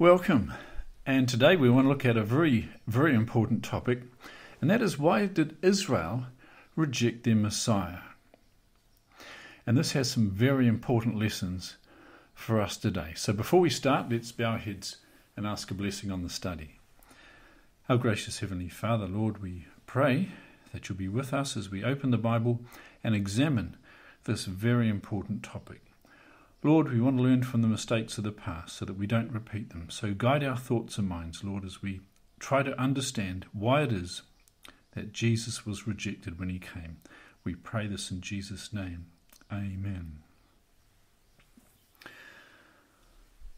Welcome. And today we want to look at a very, very important topic, and that is why did Israel reject their Messiah? And this has some very important lessons for us today. So before we start, let's bow our heads and ask a blessing on the study. Our gracious Heavenly Father, Lord, we pray that you'll be with us as we open the Bible and examine this very important topic. Lord, we want to learn from the mistakes of the past so that we don't repeat them. So guide our thoughts and minds, Lord, as we try to understand why it is that Jesus was rejected when he came. We pray this in Jesus' name. Amen.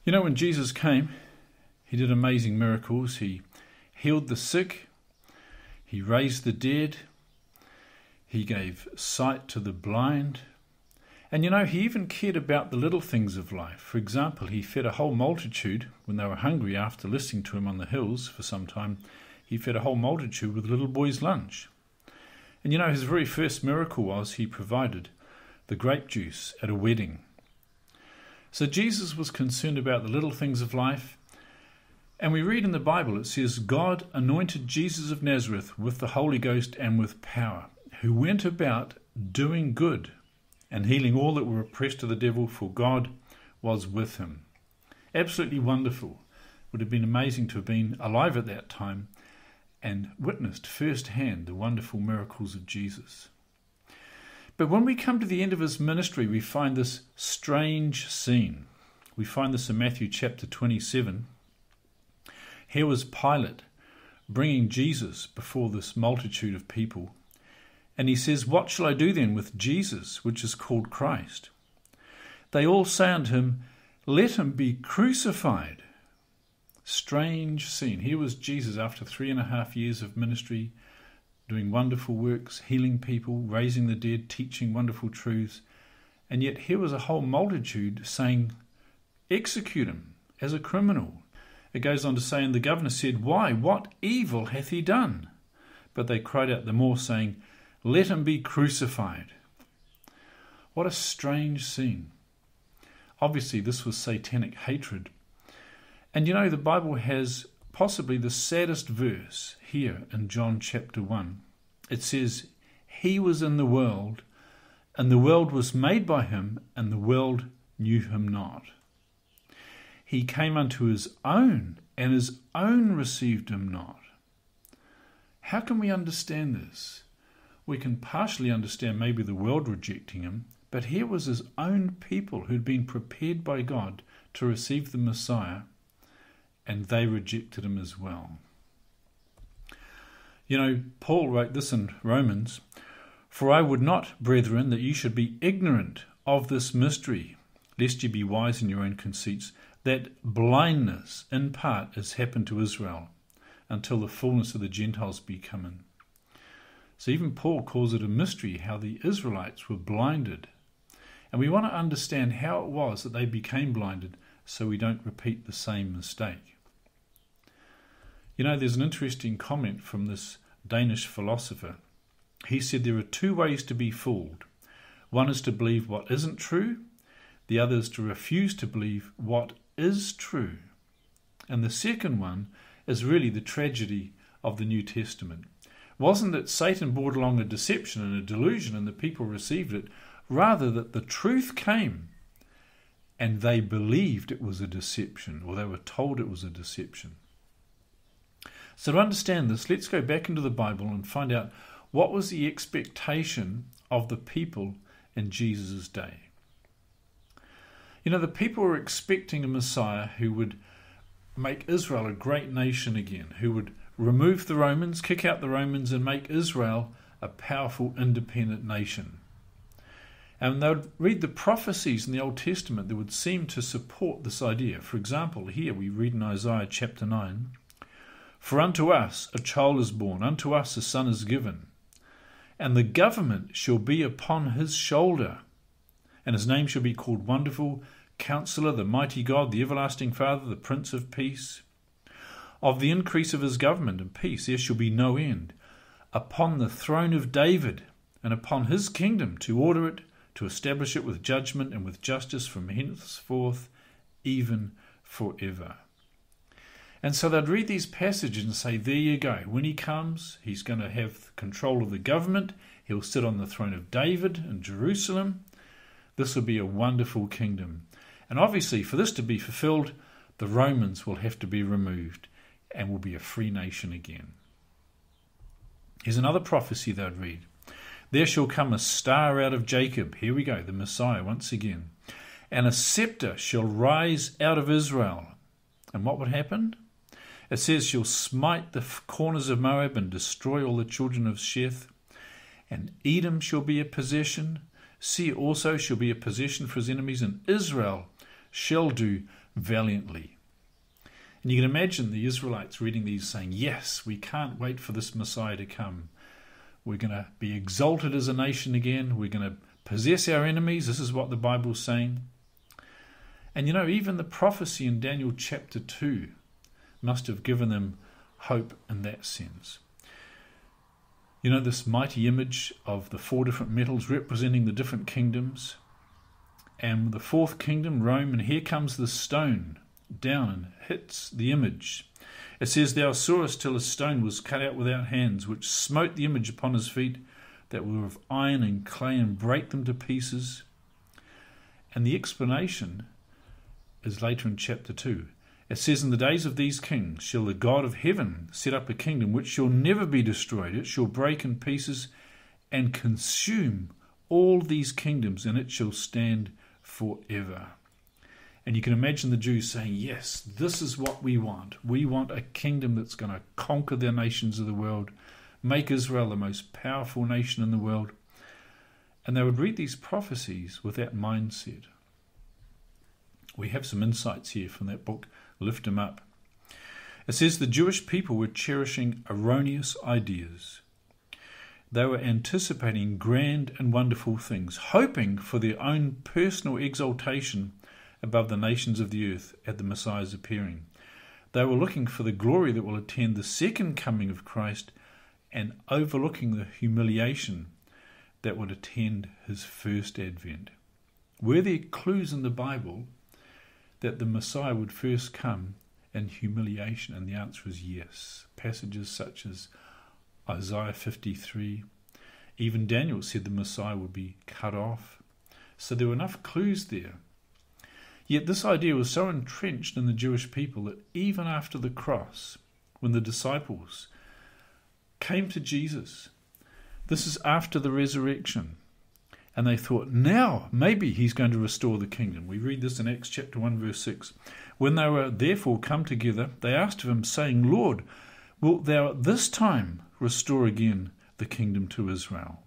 You know, when Jesus came, he did amazing miracles. He healed the sick, he raised the dead, he gave sight to the blind. And you know, he even cared about the little things of life. For example, he fed a whole multitude when they were hungry after listening to him on the hills for some time. He fed a whole multitude with a little boy's lunch. And you know, his very first miracle was he provided the grape juice at a wedding. So Jesus was concerned about the little things of life. And we read in the Bible, it says, God anointed Jesus of Nazareth with the Holy Ghost and with power who went about doing good and healing all that were oppressed of the devil, for God was with him. Absolutely wonderful. Would have been amazing to have been alive at that time and witnessed firsthand the wonderful miracles of Jesus. But when we come to the end of his ministry, we find this strange scene. We find this in Matthew chapter 27. Here was Pilate bringing Jesus before this multitude of people and he says, What shall I do then with Jesus, which is called Christ? They all say unto him, Let him be crucified. Strange scene. Here was Jesus after three and a half years of ministry, doing wonderful works, healing people, raising the dead, teaching wonderful truths. And yet here was a whole multitude saying, Execute him as a criminal. It goes on to say, And the governor said, Why? What evil hath he done? But they cried out the more, saying, let him be crucified. What a strange scene. Obviously, this was satanic hatred. And you know, the Bible has possibly the saddest verse here in John chapter 1. It says, He was in the world, and the world was made by him, and the world knew him not. He came unto his own, and his own received him not. How can we understand this? We can partially understand maybe the world rejecting him, but here was his own people who'd been prepared by God to receive the Messiah, and they rejected him as well. You know, Paul wrote this in Romans For I would not, brethren, that you should be ignorant of this mystery, lest ye be wise in your own conceits, that blindness in part has happened to Israel, until the fullness of the Gentiles be come in. So even Paul calls it a mystery how the Israelites were blinded. And we want to understand how it was that they became blinded so we don't repeat the same mistake. You know, there's an interesting comment from this Danish philosopher. He said there are two ways to be fooled one is to believe what isn't true, the other is to refuse to believe what is true. And the second one is really the tragedy of the New Testament wasn't that Satan brought along a deception and a delusion and the people received it, rather that the truth came and they believed it was a deception or they were told it was a deception. So, to understand this, let's go back into the Bible and find out what was the expectation of the people in Jesus' day. You know, the people were expecting a Messiah who would make Israel a great nation again, who would remove the Romans, kick out the Romans, and make Israel a powerful independent nation. And they would read the prophecies in the Old Testament that would seem to support this idea. For example, here we read in Isaiah chapter 9 For unto us a child is born, unto us a son is given, and the government shall be upon his shoulder, and his name shall be called Wonderful, Counselor, the Mighty God, the Everlasting Father, the Prince of Peace. Of the increase of his government and peace there shall be no end, upon the throne of David, and upon his kingdom, to order it, to establish it with judgment and with justice from henceforth, even forever. And so they'd read these passages and say, There you go. When he comes, he's going to have control of the government. He'll sit on the throne of David in Jerusalem. This will be a wonderful kingdom. And obviously, for this to be fulfilled, the Romans will have to be removed and will be a free nation again. Here's another prophecy they'd read There shall come a star out of Jacob. Here we go, the Messiah once again. And a scepter shall rise out of Israel. And what would happen? It says, She'll smite the corners of Moab and destroy all the children of Sheth. And Edom shall be a possession. Seir also shall be a possession for his enemies, and Israel shall do valiantly. And you can imagine the Israelites reading these saying, Yes, we can't wait for this Messiah to come. We're going to be exalted as a nation again. We're going to possess our enemies. This is what the Bible's saying. And you know, even the prophecy in Daniel chapter 2 must have given them hope in that sense. You know, this mighty image of the four different metals representing the different kingdoms. And the fourth kingdom, Rome, and here comes the stone down and hits the image. It says, Thou sawest till a stone was cut out without hands, which smote the image upon his feet, that were of iron and clay, and brake them to pieces. And the explanation is later in chapter 2. It says, In the days of these kings shall the God of heaven set up a kingdom which shall never be destroyed. It shall break in pieces and consume all these kingdoms, and it shall stand forever. And you can imagine the Jews saying, Yes, this is what we want. We want a kingdom that's going to conquer the nations of the world, make Israel the most powerful nation in the world. And they would read these prophecies with that mindset. We have some insights here from that book lift him up. It says the Jewish people were cherishing erroneous ideas. They were anticipating grand and wonderful things, hoping for their own personal exaltation above the nations of the earth at the Messiah's appearing. They were looking for the glory that will attend the second coming of Christ and overlooking the humiliation that would attend his first advent. Were there clues in the Bible that the Messiah would first come in humiliation? And the answer is yes. Passages such as Isaiah 53, even Daniel said the Messiah would be cut off. So there were enough clues there. Yet this idea was so entrenched in the Jewish people that even after the cross, when the disciples came to Jesus, this is after the resurrection, and they thought, now maybe he's going to restore the kingdom. We read this in Acts chapter 1, verse 6. When they were therefore come together, they asked of him, saying, Lord, wilt thou at this time restore again the kingdom to Israel?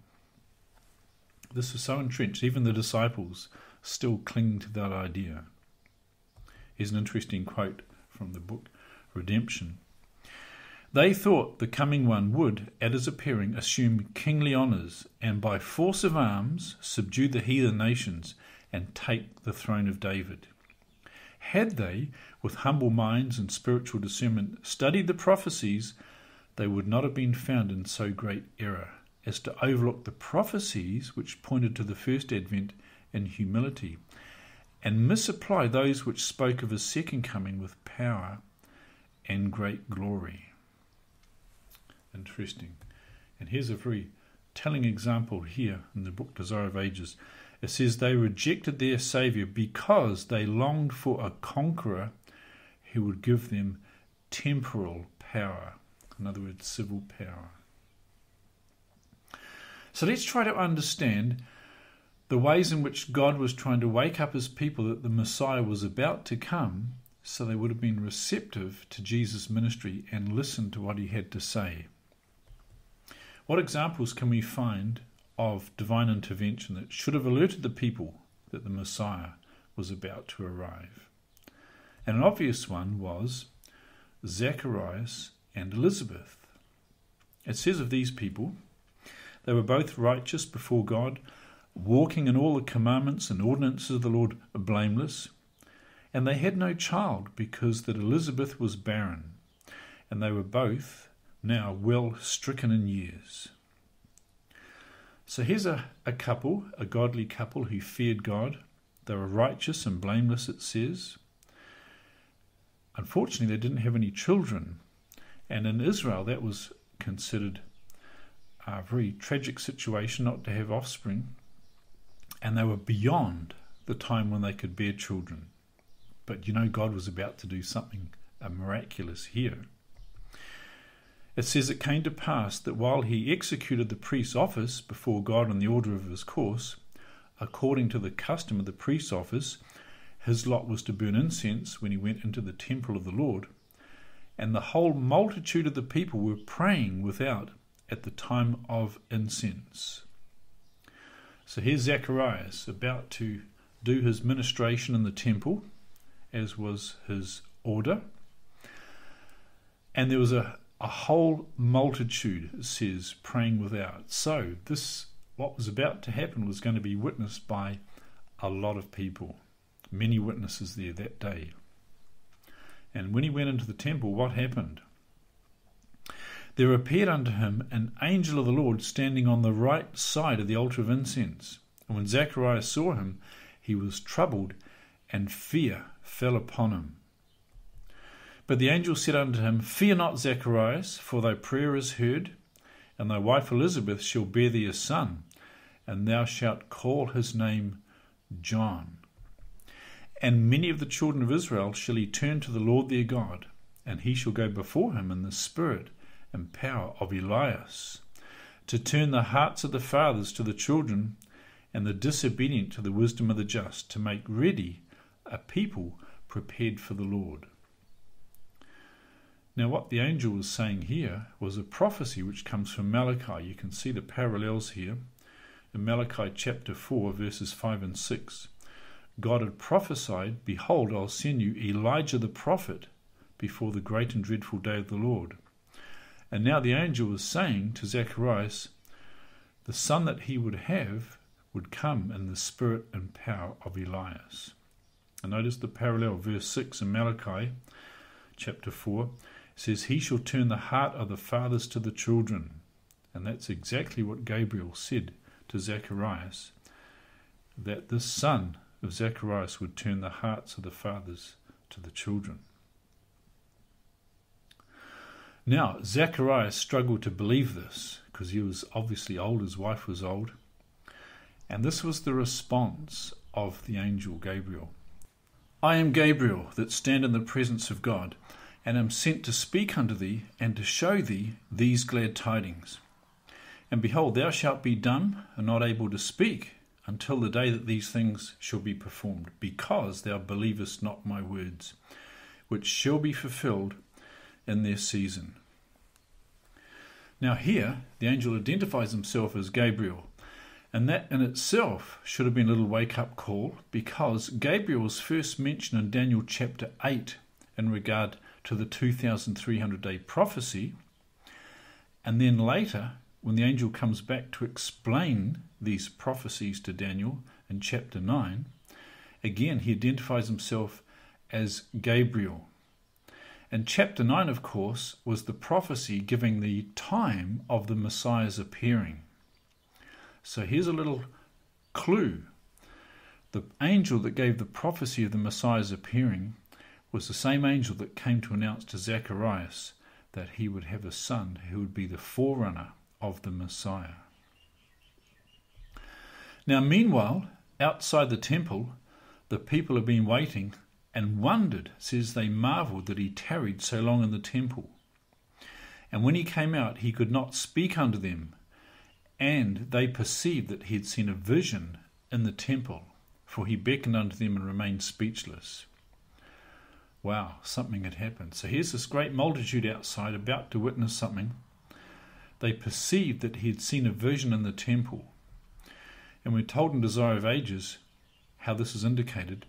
This is so entrenched, even the disciples still cling to that idea. Here's an interesting quote from the book Redemption. They thought the coming one would, at his appearing, assume kingly honours, and by force of arms subdue the heathen nations and take the throne of David. Had they, with humble minds and spiritual discernment, studied the prophecies, they would not have been found in so great error as to overlook the prophecies which pointed to the first advent in humility, and misapply those which spoke of his second coming with power and great glory. Interesting. And here's a very telling example here in the book Desire of Ages. It says they rejected their Saviour because they longed for a conqueror who would give them temporal power. In other words, civil power. So let's try to understand the ways in which God was trying to wake up his people that the Messiah was about to come so they would have been receptive to Jesus' ministry and listened to what he had to say. What examples can we find of divine intervention that should have alerted the people that the Messiah was about to arrive? And an obvious one was Zacharias and Elizabeth. It says of these people, they were both righteous before God, walking in all the commandments and ordinances of the Lord blameless. And they had no child because that Elizabeth was barren, and they were both now well stricken in years. So here's a, a couple, a godly couple who feared God. They were righteous and blameless, it says. unfortunately, they didn't have any children. And in Israel, that was considered a very tragic situation not to have offspring. And they were beyond the time when they could bear children. But you know, God was about to do something uh, miraculous here. It says it came to pass that while he executed the priest's office before God in the order of his course, according to the custom of the priest's office, his lot was to burn incense when he went into the temple of the Lord. And the whole multitude of the people were praying without at the time of incense. So here's Zacharias about to do his ministration in the temple, as was his order. And there was a, a whole multitude, it says, praying without. So this what was about to happen was going to be witnessed by a lot of people, many witnesses there that day. And when he went into the temple, what happened? There appeared unto him an angel of the Lord standing on the right side of the altar of incense. And when Zacharias saw him, he was troubled, and fear fell upon him. But the angel said unto him, Fear not, Zacharias, for thy prayer is heard, and thy wife Elizabeth shall bear thee a son, and thou shalt call his name John. And many of the children of Israel shall he turn to the Lord their God, and he shall go before him in the spirit and power of Elias, to turn the hearts of the fathers to the children, and the disobedient to the wisdom of the just, to make ready a people prepared for the Lord. Now, what the angel was saying here was a prophecy which comes from Malachi. You can see the parallels here in Malachi chapter 4, verses 5 and 6. God had prophesied, Behold, I'll send you Elijah the prophet before the great and dreadful day of the Lord. And now the angel was saying to Zacharias, the son that he would have would come in the spirit and power of Elias. And notice the parallel, verse 6 in Malachi chapter 4 says, He shall turn the heart of the fathers to the children. And that's exactly what Gabriel said to Zacharias, that this son of Zacharias would turn the hearts of the fathers to the children. Now, Zacharias struggled to believe this because he was obviously old, his wife was old. And this was the response of the angel Gabriel I am Gabriel that stand in the presence of God and am sent to speak unto thee and to show thee these glad tidings. And behold, thou shalt be dumb and not able to speak until the day that these things shall be performed, because thou believest not my words, which shall be fulfilled in their season. Now, here, the angel identifies himself as Gabriel, and that in itself should have been a little wake up call because Gabriel was first mentioned in Daniel chapter 8 in regard to the 2300 day prophecy. And then later, when the angel comes back to explain these prophecies to Daniel in chapter 9, again he identifies himself as Gabriel. And chapter 9, of course, was the prophecy giving the time of the Messiah's appearing. So here's a little clue. The angel that gave the prophecy of the Messiah's appearing was the same angel that came to announce to Zacharias that he would have a son who would be the forerunner of the Messiah. Now, meanwhile, outside the temple, the people have been waiting and wondered, says they marveled that he tarried so long in the temple. And when he came out, he could not speak unto them, and they perceived that he had seen a vision in the temple, for he beckoned unto them and remained speechless wow, something had happened. So here's this great multitude outside about to witness something. They perceived that he had seen a vision in the temple. And we're told in Desire of Ages how this is indicated.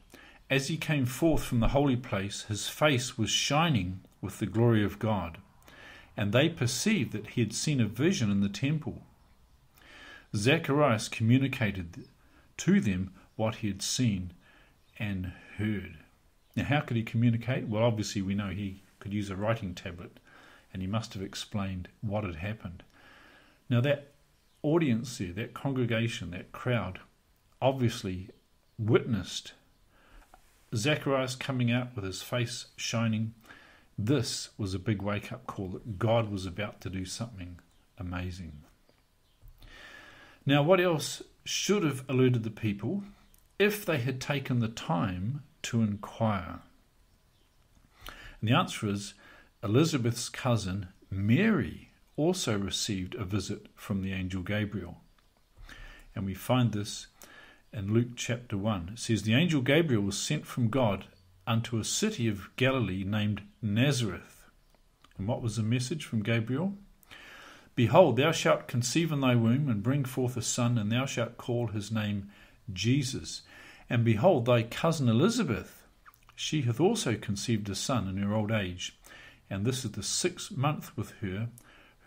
As he came forth from the holy place, his face was shining with the glory of God. And they perceived that he had seen a vision in the temple. Zacharias communicated to them what he had seen and heard. Now, how could he communicate? Well, obviously, we know he could use a writing tablet and he must have explained what had happened. Now, that audience there, that congregation, that crowd, obviously witnessed Zacharias coming out with his face shining, this was a big wake up call that God was about to do something amazing. Now, what else should have alerted the people if they had taken the time to inquire? And the answer is Elizabeth's cousin Mary also received a visit from the angel Gabriel. And we find this in Luke chapter 1. It says, The angel Gabriel was sent from God unto a city of Galilee named Nazareth. And what was the message from Gabriel? Behold, thou shalt conceive in thy womb and bring forth a son, and thou shalt call his name Jesus. And behold, thy cousin Elizabeth, she hath also conceived a son in her old age, and this is the sixth month with her,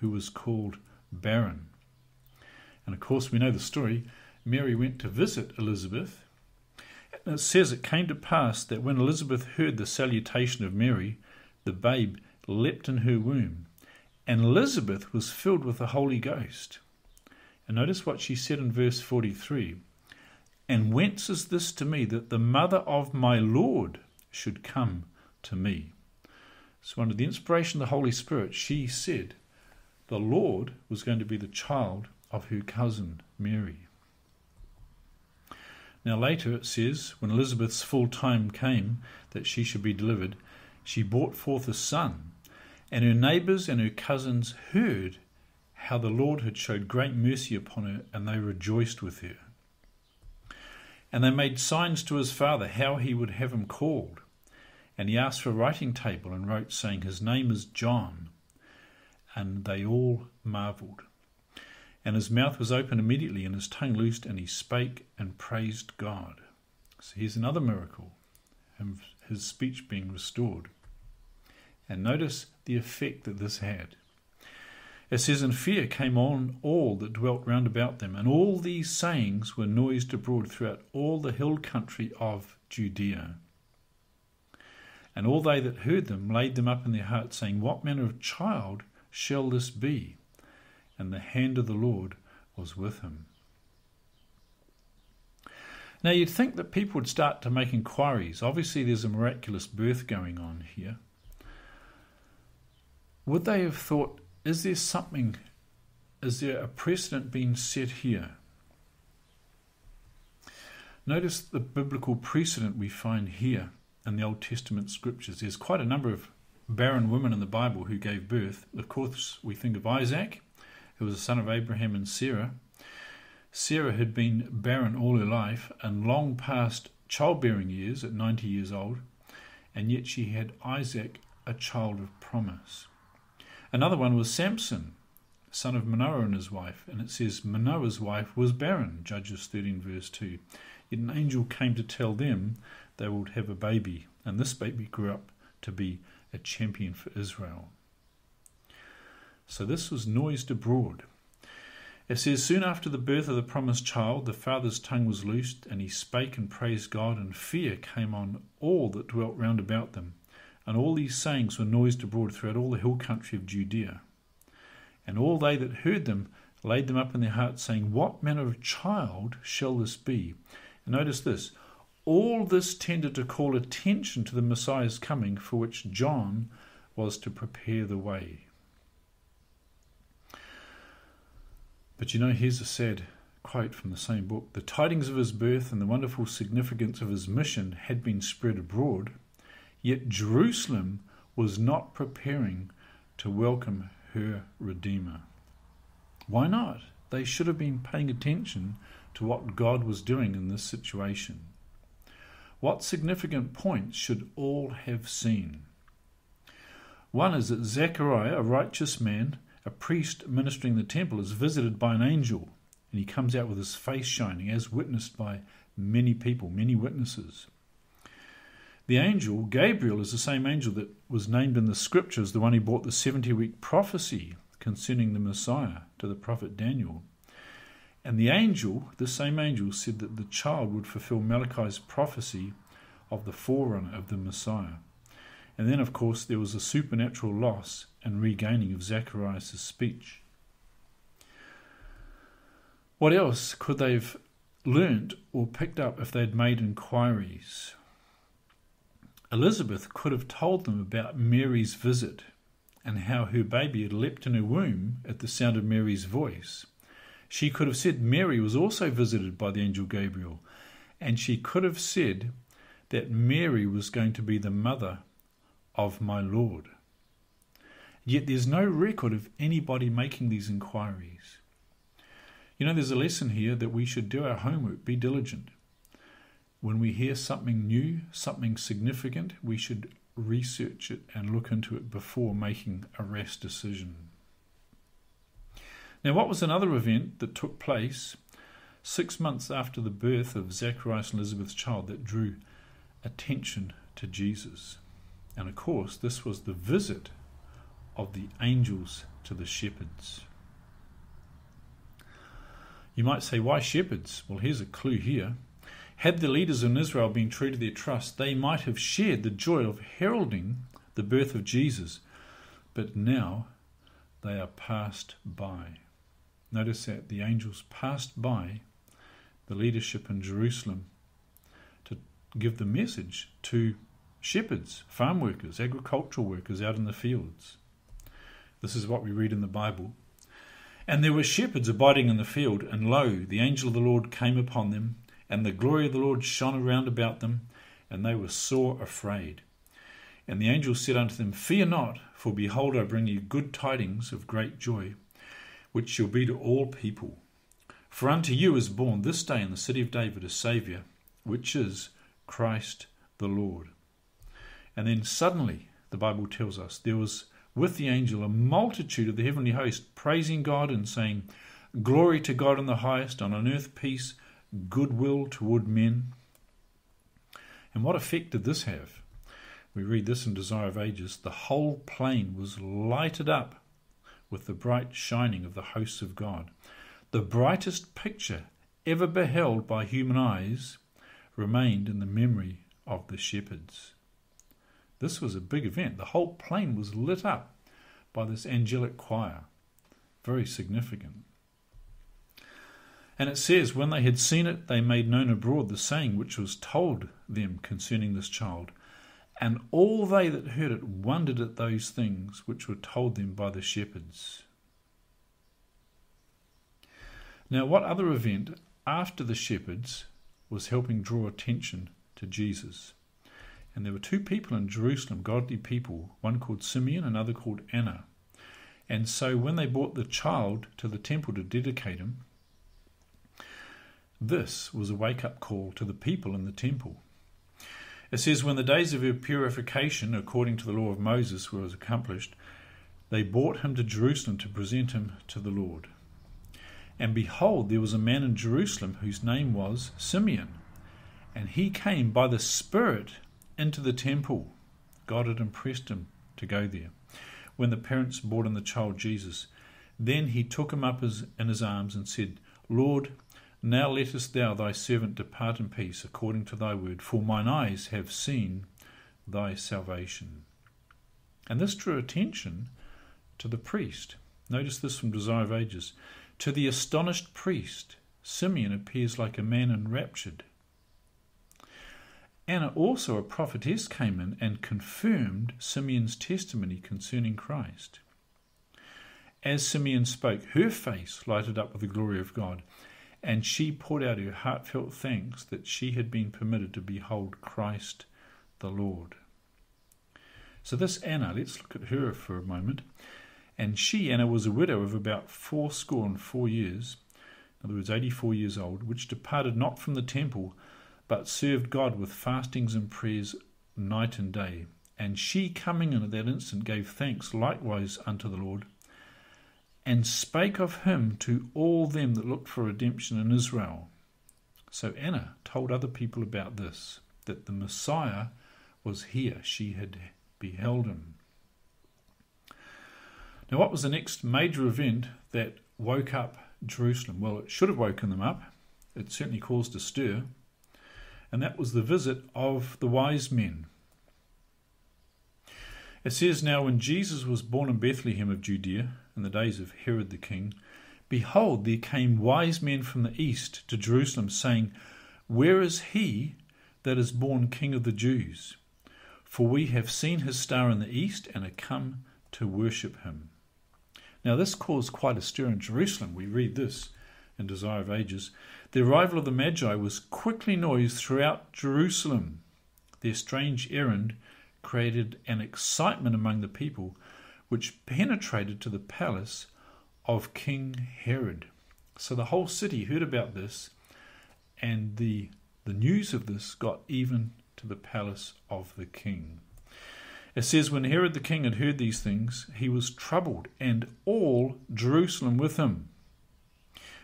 who was called barren. And of course, we know the story. Mary went to visit Elizabeth. And it says it came to pass that when Elizabeth heard the salutation of Mary, the babe leapt in her womb, and Elizabeth was filled with the Holy Ghost. And notice what she said in verse 43 And whence is this to me that the mother of my Lord should come to me? So, under the inspiration of the Holy Spirit, she said the Lord was going to be the child of her cousin Mary. Now, later it says, when Elizabeth's full time came that she should be delivered, she brought forth a son, and her neighbours and her cousins heard how the Lord had showed great mercy upon her, and they rejoiced with her. And they made signs to his father how he would have him called. And he asked for a writing table and wrote, saying, His name is John. And they all marvelled. And his mouth was opened immediately, and his tongue loosed, and he spake and praised God. So here's another miracle, his speech being restored. And notice the effect that this had. It says, And fear came on all that dwelt round about them, and all these sayings were noised abroad throughout all the hill country of Judea. And all they that heard them laid them up in their hearts, saying, What manner of child shall this be? And the hand of the Lord was with him. Now, you'd think that people would start to make inquiries. Obviously, there's a miraculous birth going on here. Would they have thought, is there something, is there a precedent being set here? Notice the biblical precedent we find here in the Old Testament scriptures. There's quite a number of barren women in the Bible who gave birth. Of course, we think of Isaac, who was the son of Abraham and Sarah. Sarah had been barren all her life and long past childbearing years at 90 years old, and yet she had Isaac, a child of promise. Another one was Samson, son of Manoah and his wife, and it says Manoah's wife was barren, Judges 13, verse 2. Yet an angel came to tell them they would have a baby, and this baby grew up to be a champion for Israel. So this was noised abroad. It says, Soon after the birth of the promised child, the father's tongue was loosed, and he spake and praised God, and fear came on all that dwelt round about them. And all these sayings were noised abroad throughout all the hill country of Judea. And all they that heard them laid them up in their hearts, saying, What manner of child shall this be? And notice this all this tended to call attention to the Messiah's coming, for which John was to prepare the way. But you know, here's a sad quote from the same book The tidings of his birth and the wonderful significance of his mission had been spread abroad, yet Jerusalem was not preparing to welcome her Redeemer. Why not? They should have been paying attention to what God was doing in this situation. What significant points should all have seen? One is that Zechariah, a righteous man, a priest ministering the temple is visited by an angel, and he comes out with his face shining, as witnessed by many people, many witnesses. The angel, Gabriel, is the same angel that was named in the scriptures, the one who brought the 70 week prophecy concerning the Messiah to the prophet Daniel. And the angel, the same angel, said that the child would fulfill Malachi's prophecy of the forerunner of the Messiah. And then, of course, there was a supernatural loss and regaining of Zacharias' speech. What else could they have learnt or picked up if they'd made inquiries? Elizabeth could have told them about Mary's visit and how her baby had leapt in her womb at the sound of Mary's voice. She could have said Mary was also visited by the angel Gabriel, and she could have said that Mary was going to be the mother of my Lord. Yet there's no record of anybody making these inquiries. You know, there's a lesson here that we should do our homework, be diligent. When we hear something new, something significant, we should research it and look into it before making a rash decision. Now, what was another event that took place six months after the birth of Zacharias and Elizabeth's child that drew attention to Jesus? And of course, this was the visit of the angels to the shepherds. You might say, why shepherds? Well, here's a clue here. Had the leaders in Israel been true to their trust, they might have shared the joy of heralding the birth of Jesus. But now they are passed by. Notice that the angels passed by the leadership in Jerusalem to give the message to shepherds, farm workers, agricultural workers out in the fields. This is what we read in the Bible. And there were shepherds abiding in the field, and lo, the angel of the Lord came upon them, and the glory of the Lord shone around about them, and they were sore afraid. And the angel said unto them, Fear not, for behold, I bring you good tidings of great joy, which shall be to all people. For unto you is born this day in the city of David a Saviour, which is Christ the Lord. And then suddenly, the Bible tells us, there was with the angel a multitude of the heavenly host, praising God and saying, Glory to God in the highest, and on earth peace, goodwill toward men. And what effect did this have? We read this in Desire of Ages. The whole plain was lighted up with the bright shining of the hosts of God. The brightest picture ever beheld by human eyes remained in the memory of the shepherds. This was a big event. The whole plain was lit up by this angelic choir. Very significant. And it says, When they had seen it, they made known abroad the saying which was told them concerning this child. And all they that heard it wondered at those things which were told them by the shepherds. Now, what other event after the shepherds was helping draw attention to Jesus? And there were two people in Jerusalem, godly people, one called Simeon, another called Anna. And so when they brought the child to the temple to dedicate him, this was a wake up call to the people in the temple. It says, When the days of her purification, according to the law of Moses, were accomplished, they brought him to Jerusalem to present him to the Lord. And behold, there was a man in Jerusalem whose name was Simeon, and he came by the Spirit into the temple. God had impressed him to go there. When the parents brought in the child Jesus, then he took him up in his arms and said, Lord, now lettest thou thy servant depart in peace according to thy word, for mine eyes have seen thy salvation. And this drew attention to the priest. Notice this from Desire of Ages. To the astonished priest, Simeon appears like a man enraptured. Anna, also a prophetess, came in and confirmed Simeon's testimony concerning Christ. As Simeon spoke, her face lighted up with the glory of God, and she poured out her heartfelt thanks that she had been permitted to behold Christ the Lord. So, this Anna, let's look at her for a moment. And she, Anna, was a widow of about fourscore and four years, in other words, 84 years old, which departed not from the temple but served God with fastings and prayers night and day. And she, coming in at that instant, gave thanks likewise unto the Lord, and spake of him to all them that looked for redemption in Israel. So Anna told other people about this, that the Messiah was here. She had beheld him. Now, what was the next major event that woke up Jerusalem? Well, it should have woken them up. It certainly caused a stir and that was the visit of the wise men. It says, Now when Jesus was born in Bethlehem of Judea, in the days of Herod the king, behold, there came wise men from the east to Jerusalem, saying, Where is he that is born King of the Jews? for we have seen his star in the east and are come to worship him. Now, this caused quite a stir in Jerusalem. We read this in Desire of Ages. The arrival of the Magi was quickly noised throughout Jerusalem. Their strange errand created an excitement among the people which penetrated to the palace of King Herod. So the whole city heard about this, and the, the news of this got even to the palace of the king. It says, When Herod the king had heard these things, he was troubled, and all Jerusalem with him.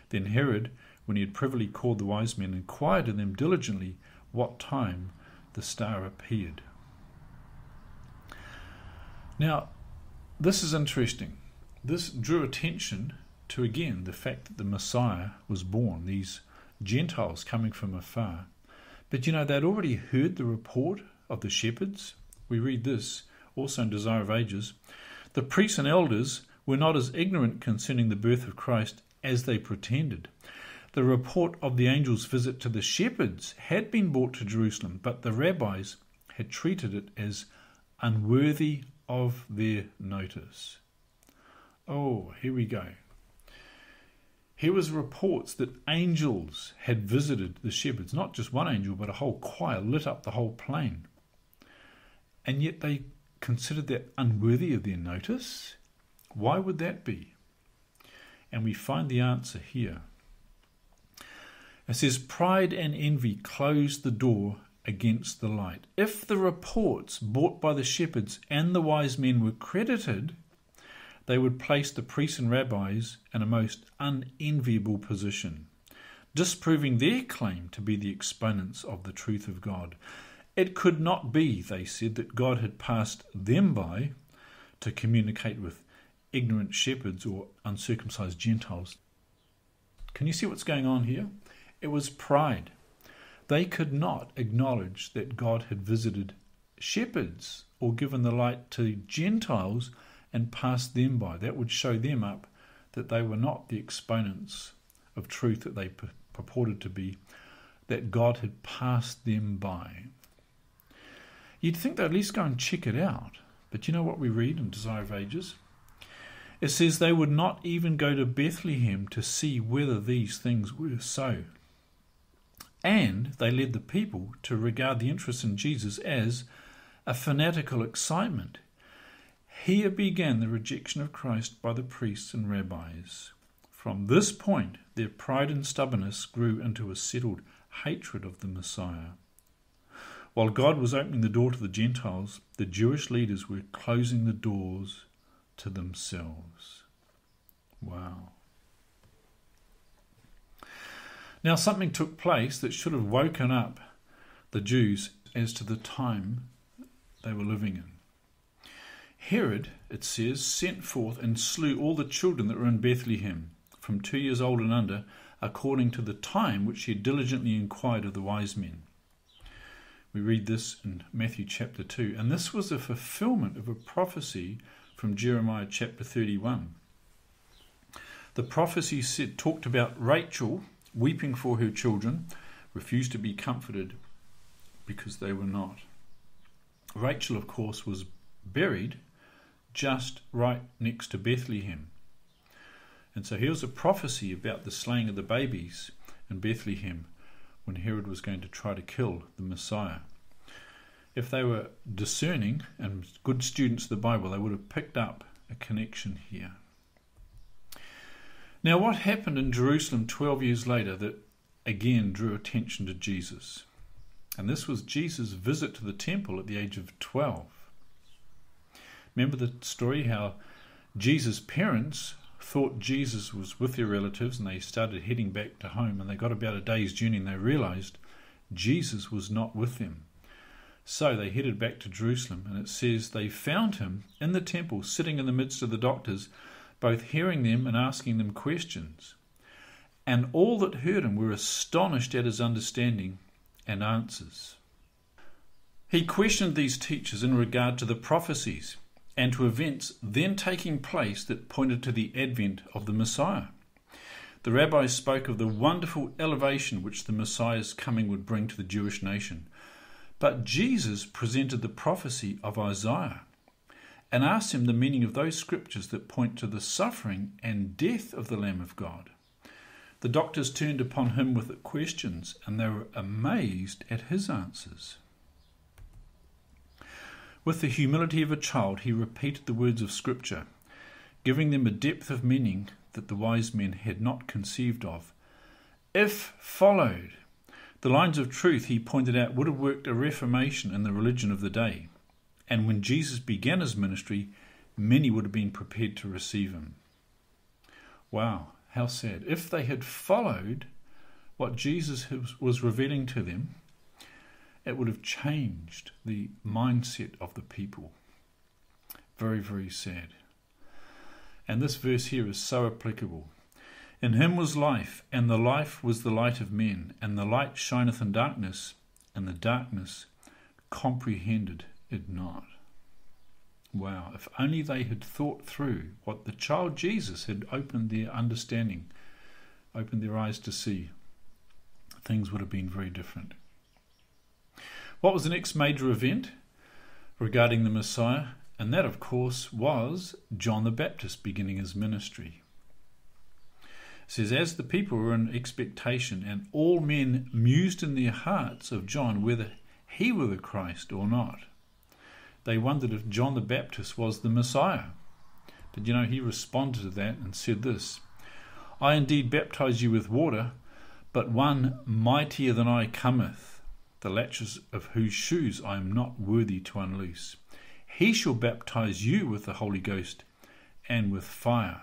Then Herod, when he had privily called the wise men, and inquired of them diligently what time the star appeared. Now, this is interesting. This drew attention to again the fact that the Messiah was born, these Gentiles coming from afar. But you know, they'd already heard the report of the shepherds. We read this also in Desire of Ages. The priests and elders were not as ignorant concerning the birth of Christ as they pretended. The report of the angel's visit to the shepherds had been brought to Jerusalem, but the rabbis had treated it as unworthy of their notice. Oh, here we go. Here was reports that angels had visited the shepherds, not just one angel, but a whole choir lit up the whole plain. And yet they considered that unworthy of their notice. Why would that be? And we find the answer here. It says, Pride and envy closed the door against the light. If the reports brought by the shepherds and the wise men were credited, they would place the priests and rabbis in a most unenviable position, disproving their claim to be the exponents of the truth of God. It could not be, they said, that God had passed them by to communicate with ignorant shepherds or uncircumcised Gentiles. Can you see what's going on here? It was pride. They could not acknowledge that God had visited shepherds or given the light to Gentiles and passed them by. That would show them up that they were not the exponents of truth that they purported to be, that God had passed them by. You'd think they'd at least go and check it out. But you know what we read in Desire of Ages? It says they would not even go to Bethlehem to see whether these things were so. And they led the people to regard the interest in Jesus as a fanatical excitement here began the rejection of Christ by the priests and rabbis. From this point, their pride and stubbornness grew into a settled hatred of the Messiah. While God was opening the door to the Gentiles, the Jewish leaders were closing the doors to themselves. Wow. Now, something took place that should have woken up the Jews as to the time they were living in. Herod, it says, sent forth and slew all the children that were in Bethlehem, from two years old and under, according to the time which he had diligently inquired of the wise men. We read this in Matthew chapter 2, and this was a fulfillment of a prophecy from Jeremiah chapter 31. The prophecy said, talked about Rachel weeping for her children, refused to be comforted because they were not. Rachel, of course, was buried just right next to Bethlehem. And so here's a prophecy about the slaying of the babies in Bethlehem when Herod was going to try to kill the Messiah. If they were discerning and good students of the Bible, they would have picked up a connection here. Now, what happened in Jerusalem 12 years later that again drew attention to Jesus? And this was Jesus' visit to the temple at the age of 12. Remember the story how Jesus' parents thought Jesus was with their relatives and they started heading back to home and they got about a day's journey and they realized Jesus was not with them. So they headed back to Jerusalem and it says they found him in the temple sitting in the midst of the doctors, both hearing them and asking them questions. And all that heard him were astonished at his understanding and answers. He questioned these teachers in regard to the prophecies and to events then taking place that pointed to the advent of the Messiah. The rabbis spoke of the wonderful elevation which the Messiah's coming would bring to the Jewish nation. But Jesus presented the prophecy of Isaiah and asked him the meaning of those scriptures that point to the suffering and death of the Lamb of God. The doctors turned upon him with questions, and they were amazed at his answers. With the humility of a child, he repeated the words of Scripture, giving them a depth of meaning that the wise men had not conceived of. If followed, the lines of truth he pointed out would have worked a reformation in the religion of the day. And when Jesus began his ministry, many would have been prepared to receive him. Wow, how sad. If they had followed what Jesus was revealing to them, it would have changed the mindset of the people. Very, very sad. And this verse here is so applicable. In him was life, and the life was the light of men, and the light shineth in darkness, and the darkness comprehended it not. Wow, if only they had thought through what the child Jesus had opened their understanding, opened their eyes to see, things would have been very different. What was the next major event regarding the Messiah? And that, of course, was John the Baptist beginning his ministry. It says, As the people were in expectation, and all men mused in their hearts of John whether he were the Christ or not they wondered if John the Baptist was the Messiah. But you know, he responded to that and said this I indeed baptize you with water, but one mightier than I cometh, the latches of whose shoes I am not worthy to unloose. He shall baptize you with the Holy Ghost and with fire.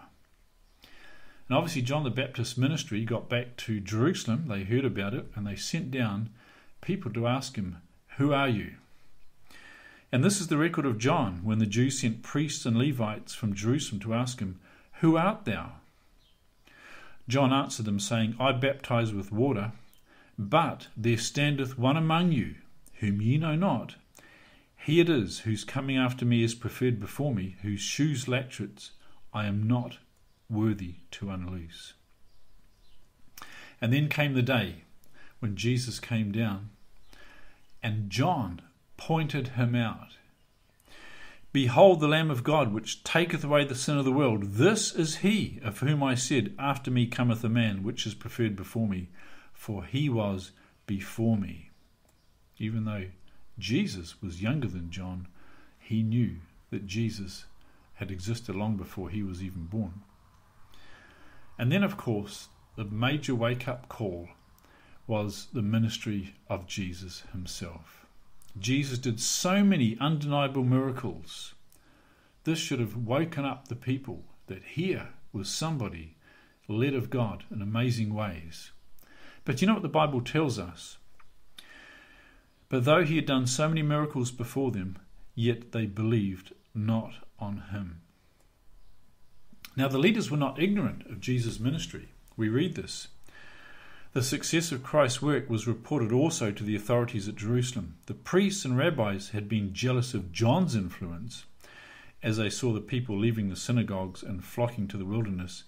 And obviously, John the Baptist's ministry got back to Jerusalem. They heard about it and they sent down people to ask him, Who are you? And this is the record of John when the Jews sent priests and Levites from Jerusalem to ask him, Who art thou? John answered them, saying, I baptize with water, but there standeth one among you, whom ye know not. He it is whose coming after me is preferred before me, whose shoes latchets I am not worthy to unloose. And then came the day when Jesus came down, and John pointed him out. Behold the Lamb of God, which taketh away the sin of the world. This is he of whom I said, After me cometh a man, which is preferred before me, for he was before me. Even though Jesus was younger than John, he knew that Jesus had existed long before he was even born. And then, of course, the major wake up call was the ministry of Jesus himself. Jesus did so many undeniable miracles. This should have woken up the people that here was somebody led of God in amazing ways. But you know what the Bible tells us? But though he had done so many miracles before them, yet they believed not on him. Now, the leaders were not ignorant of Jesus' ministry. We read this. The success of Christ's work was reported also to the authorities at Jerusalem. The priests and rabbis had been jealous of John's influence as they saw the people leaving the synagogues and flocking to the wilderness.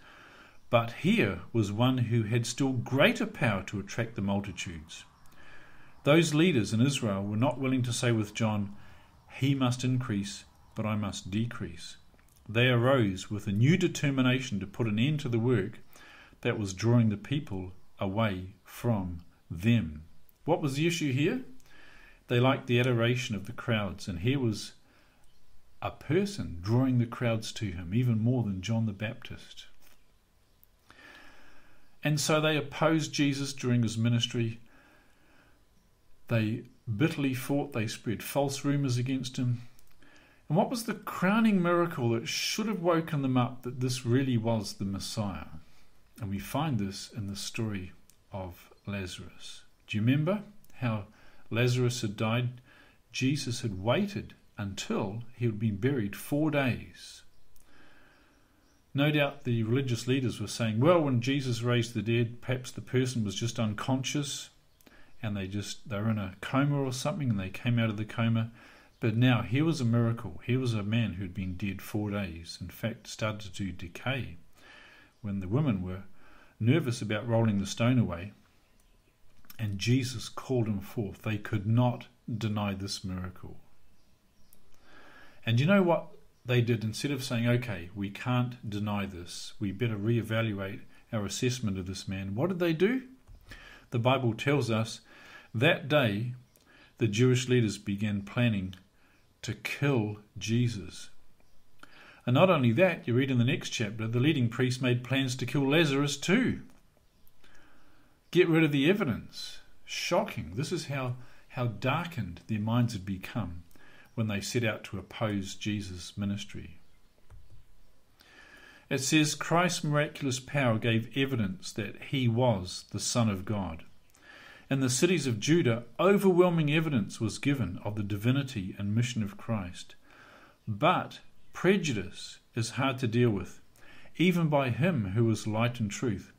But here was one who had still greater power to attract the multitudes. Those leaders in Israel were not willing to say with John, He must increase, but I must decrease. They arose with a new determination to put an end to the work that was drawing the people away from them. What was the issue here? They liked the adoration of the crowds, and here was a person drawing the crowds to him, even more than John the Baptist. And so they opposed Jesus during his ministry. They bitterly fought, they spread false rumours against him. And what was the crowning miracle that should have woken them up that this really was the Messiah? And we find this in the story of Lazarus. Do you remember how Lazarus had died? Jesus had waited until he had been buried four days. No doubt the religious leaders were saying, well, when Jesus raised the dead, perhaps the person was just unconscious and they just they were in a coma or something and they came out of the coma. But now here was a miracle. Here was a man who had been dead four days, in fact started to decay when the women were nervous about rolling the stone away, and Jesus called him forth. They could not deny this miracle. And you know what they did? Instead of saying, okay, we can't deny this, we better reevaluate our assessment of this man, what did they do? The Bible tells us that day the Jewish leaders began planning to kill Jesus. And not only that, you read in the next chapter, the leading priest made plans to kill Lazarus too. Get rid of the evidence. Shocking. This is how, how darkened their minds had become when they set out to oppose Jesus' ministry. It says Christ's miraculous power gave evidence that he was the Son of God. In the cities of Judah, overwhelming evidence was given of the divinity and mission of Christ. But prejudice is hard to deal with, even by him who is light and truth.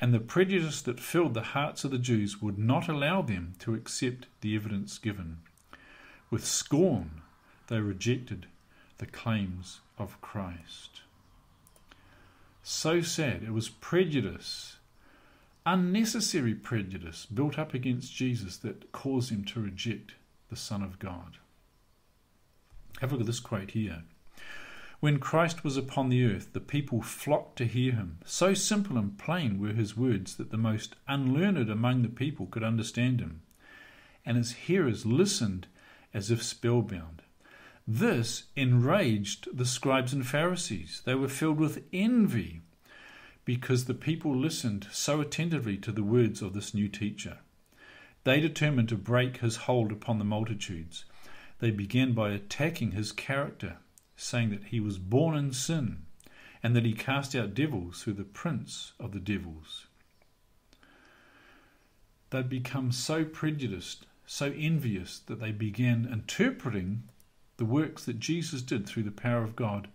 And the prejudice that filled the hearts of the Jews would not allow them to accept the evidence given. With scorn, they rejected the claims of Christ. So sad. It was prejudice, unnecessary prejudice, built up against Jesus that caused him to reject the Son of God. Have a look at this quote here. When Christ was upon the earth, the people flocked to hear him. So simple and plain were his words that the most unlearned among the people could understand him, and his hearers listened as if spellbound. This enraged the scribes and Pharisees. They were filled with envy because the people listened so attentively to the words of this new teacher. They determined to break his hold upon the multitudes. They began by attacking his character saying that he was born in sin and that he cast out devils through the prince of the devils. They'd become so prejudiced, so envious, that they began interpreting the works that Jesus did through the power of God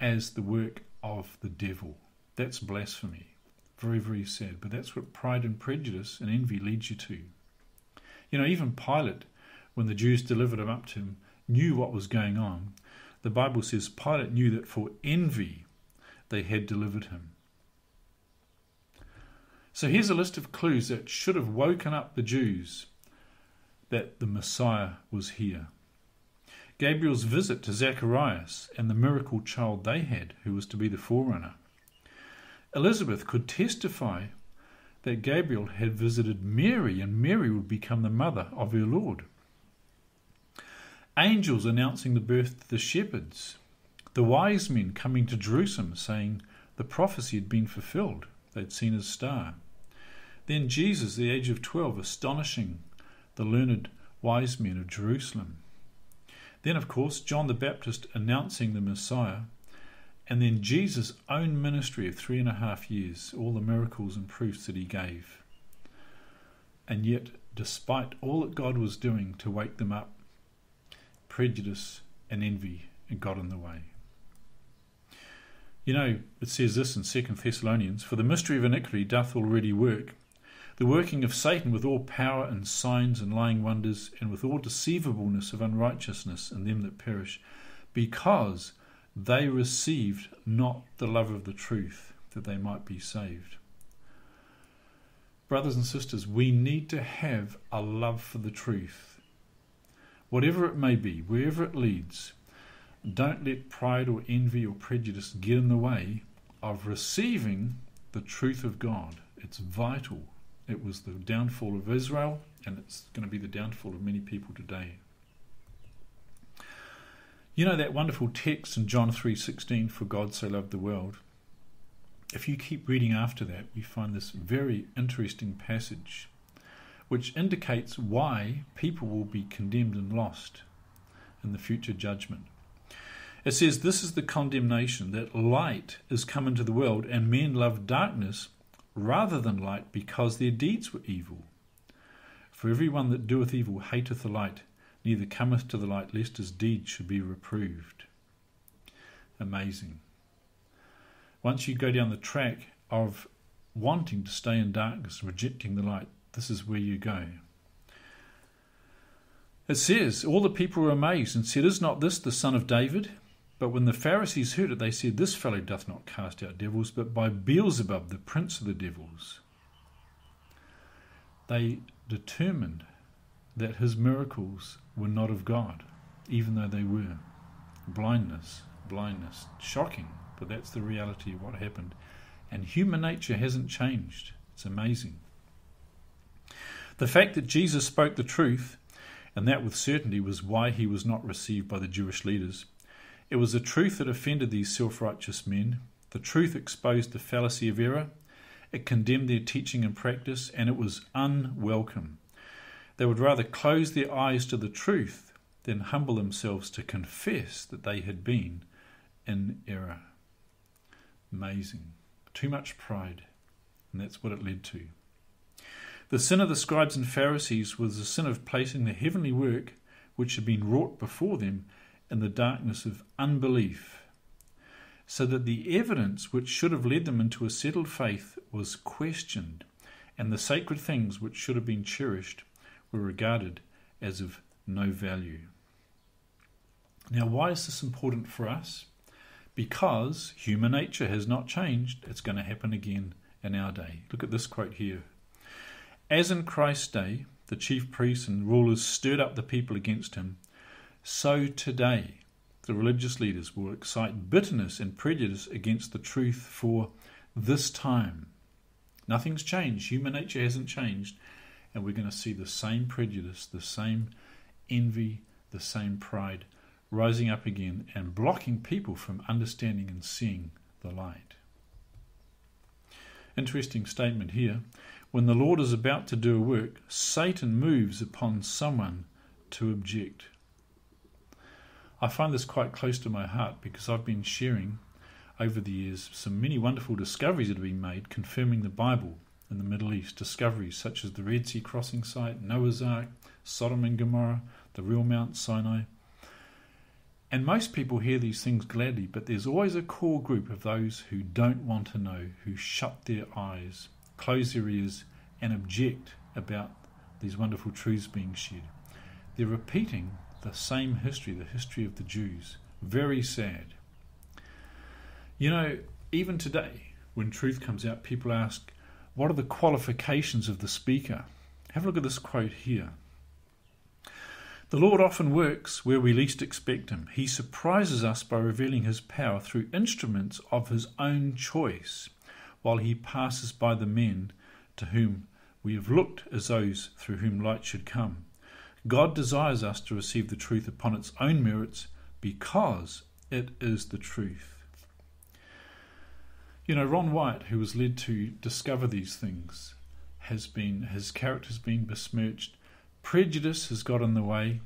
as the work of the devil. That's blasphemy. Very, very sad. But that's what pride and prejudice and envy leads you to. You know, even Pilate, when the Jews delivered him up to him, knew what was going on the Bible says Pilate knew that for envy they had delivered him. So here's a list of clues that should have woken up the Jews that the Messiah was here. Gabriel's visit to Zacharias and the miracle child they had, who was to be the forerunner. Elizabeth could testify that Gabriel had visited Mary and Mary would become the mother of her Lord angels announcing the birth to the shepherds, the wise men coming to Jerusalem saying the prophecy had been fulfilled, they'd seen his star. Then Jesus, the age of 12, astonishing the learned wise men of Jerusalem. Then, of course, John the Baptist announcing the Messiah, and then Jesus' own ministry of three and a half years, all the miracles and proofs that he gave. And yet, despite all that God was doing to wake them up, prejudice, and envy and got in the way. You know, it says this in 2 Thessalonians For the mystery of iniquity doth already work, the working of Satan with all power and signs and lying wonders, and with all deceivableness of unrighteousness in them that perish, because they received not the love of the truth, that they might be saved. Brothers and sisters, we need to have a love for the truth whatever it may be, wherever it leads, don't let pride or envy or prejudice get in the way of receiving the truth of God. It's vital. It was the downfall of Israel, and it's going to be the downfall of many people today. You know that wonderful text in John 3:16 for God so loved the world. If you keep reading after that, we find this very interesting passage which indicates why people will be condemned and lost in the future judgment. It says, This is the condemnation that light is come into the world, and men love darkness rather than light because their deeds were evil. For every one that doeth evil hateth the light, neither cometh to the light, lest his deeds should be reproved. Amazing. Once you go down the track of wanting to stay in darkness, rejecting the light, this is where you go. It says, All the people were amazed and said, Is not this the son of David? But when the Pharisees heard it, they said, This fellow doth not cast out devils, but by Beelzebub, the prince of the devils. they determined that his miracles were not of God, even though they were. Blindness, blindness. Shocking, but that's the reality of what happened. And human nature hasn't changed. It's amazing. The fact that Jesus spoke the truth, and that with certainty was why he was not received by the Jewish leaders, it was the truth that offended these self righteous men. The truth exposed the fallacy of error, it condemned their teaching and practice, and it was unwelcome. They would rather close their eyes to the truth than humble themselves to confess that they had been in error. Amazing. Too much pride, and that's what it led to. The sin of the scribes and Pharisees was the sin of placing the heavenly work which had been wrought before them in the darkness of unbelief, so that the evidence which should have led them into a settled faith was questioned, and the sacred things which should have been cherished were regarded as of no value. Now, why is this important for us? Because human nature has not changed, it's going to happen again in our day. Look at this quote here. As in Christ's day, the chief priests and rulers stirred up the people against him, so today the religious leaders will excite bitterness and prejudice against the truth for this time. Nothing's changed. Human nature hasn't changed and we're going to see the same prejudice, the same envy, the same pride rising up again and blocking people from understanding and seeing the light. Interesting statement here. When the Lord is about to do a work, Satan moves upon someone to object. I find this quite close to my heart because I've been sharing over the years some many wonderful discoveries that have been made confirming the Bible in the Middle East, discoveries such as the Red Sea crossing site, Noah's Ark, Sodom and Gomorrah, the real Mount Sinai. And most people hear these things gladly, but there's always a core group of those who don't want to know, who shut their eyes, close their ears, and object about these wonderful truths being shared. They're repeating the same history, the history of the Jews. Very sad. You know, even today, when truth comes out, people ask, what are the qualifications of the speaker? Have a look at this quote here. The Lord often works where we least expect Him. He surprises us by revealing His power through instruments of His own choice, while He passes by the men to whom we have looked as those through whom light should come. God desires us to receive the truth upon its own merits because it is the truth. You know, Ron Wyatt, who was led to discover these things, has been his character's been besmirched. Prejudice has got in the way,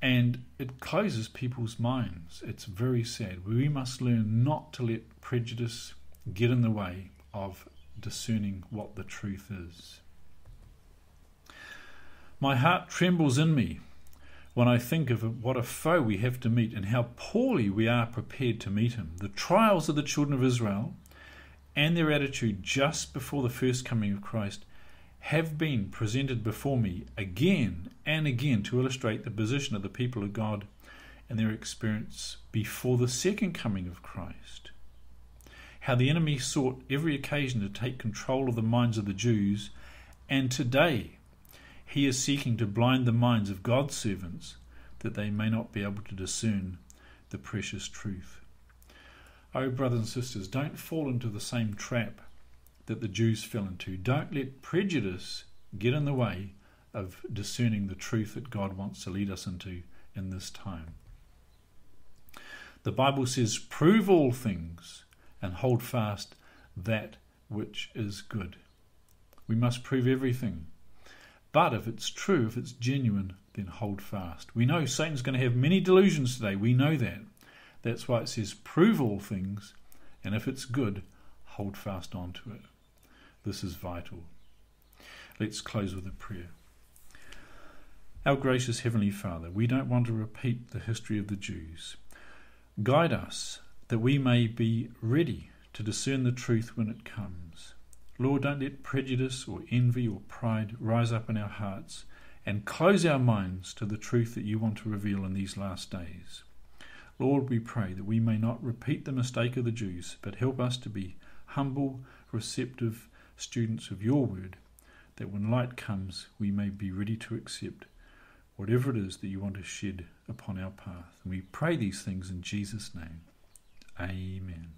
and it closes people's minds. It's very sad. We must learn not to let prejudice get in the way of discerning what the truth is. My heart trembles in me when I think of what a foe we have to meet and how poorly we are prepared to meet him. The trials of the children of Israel and their attitude just before the first coming of Christ have been presented before me again and again to illustrate the position of the people of God and their experience before the second coming of Christ. How the enemy sought every occasion to take control of the minds of the Jews, and today he is seeking to blind the minds of God's servants that they may not be able to discern the precious truth. Oh, brothers and sisters, don't fall into the same trap that the Jews fell into. Don't let prejudice get in the way of discerning the truth that God wants to lead us into in this time. The Bible says, Prove all things and hold fast that which is good. We must prove everything. But if it's true, if it's genuine, then hold fast. We know Satan's going to have many delusions today. We know that. That's why it says, prove all things, and if it's good, hold fast onto it. This is vital. Let's close with a prayer. Our gracious Heavenly Father, we don't want to repeat the history of the Jews. Guide us that we may be ready to discern the truth when it comes. Lord, don't let prejudice or envy or pride rise up in our hearts and close our minds to the truth that you want to reveal in these last days. Lord, we pray that we may not repeat the mistake of the Jews, but help us to be humble, receptive students of your word, that when light comes, we may be ready to accept whatever it is that you want to shed upon our path. And we pray these things in Jesus' name. Amen.